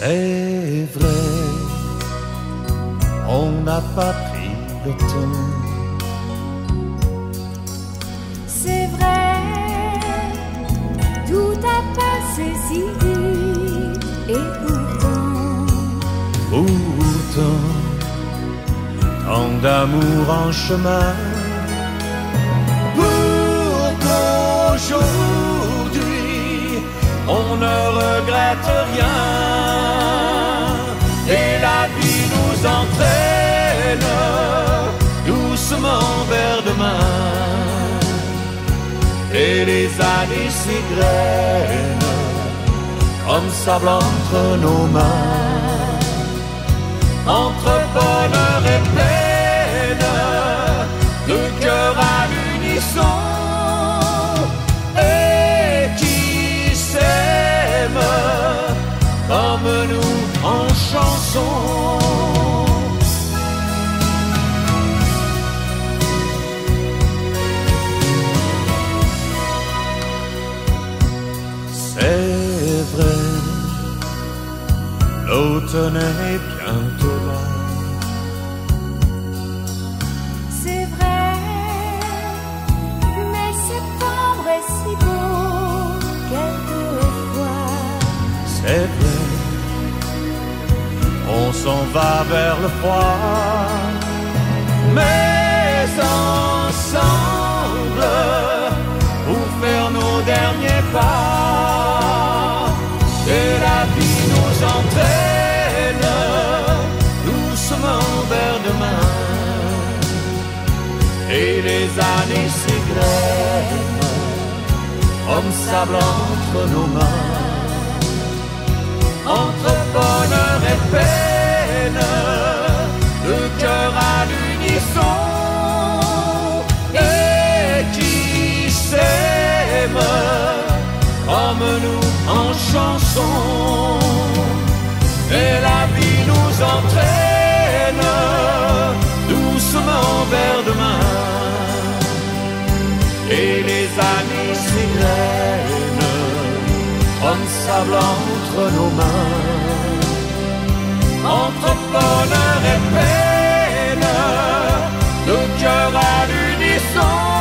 C'est vrai, on n'a pas pris le temps. C'est vrai, tout a passé si vite et pourtant, Pourtant, tant d'amour en chemin. Pour qu'aujourd'hui, on ne regrette rien. Nous entraîne doucement vers demain. Et les années s'égrènent comme sable entre nos mains entre bonheur et peine, deux cœurs à l'unisson, et qui s'aiment comme nous en chanson. Bientôt là. c'est vrai, mais septembre est si beau quelquefois. C'est vrai, on s'en va vers le froid, mais ensemble, les années s'égrènent comme sable entre nos mains. Entre bonheur et peine, le cœur à l'unisson, et qui s'aime comme nous en chanson, et la vie nous entraîne doucement vers demain, et les années s'égrènent comme sable entre nos mains, entre bonheur et peine, le cœur à l'unisson,